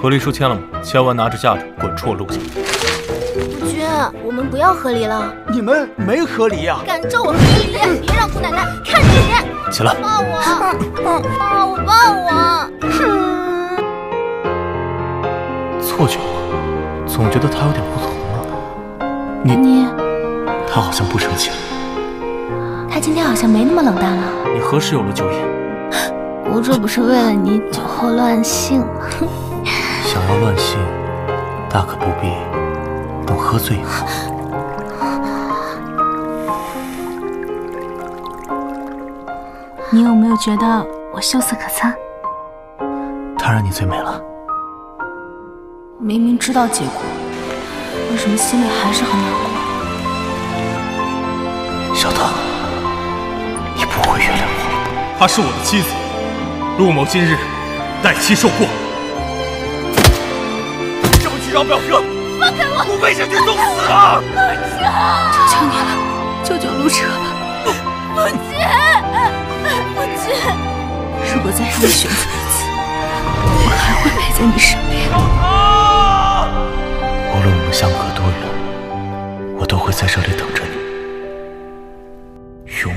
和离书签了吗？签完拿着架着滚出我陆家。夫君，我们不要和离了。你们没和离呀？敢咒我和离，别让姑奶奶看见你。起来，抱我，抱我，抱我。错觉吗？总觉得他有点不同了。你你，他好像不生气了。他今天好像没那么冷淡了。你何时有了酒瘾？我这不是为了你酒后乱性吗？想要乱性，大可不必等喝醉以后。你有没有觉得我秀色可餐？当然你最美了。明明知道结果，为什么心里还是很难过？小唐，你不会原谅我。她是我的妻子，陆某今日代妻受过。表哥！放开我！我为送死啊！陆，求求你了，救救陆彻吧！陆，陆，如果再让你选择一次，我还会陪在你身边。无论我们相隔多远，我都会在这里等着你，永远。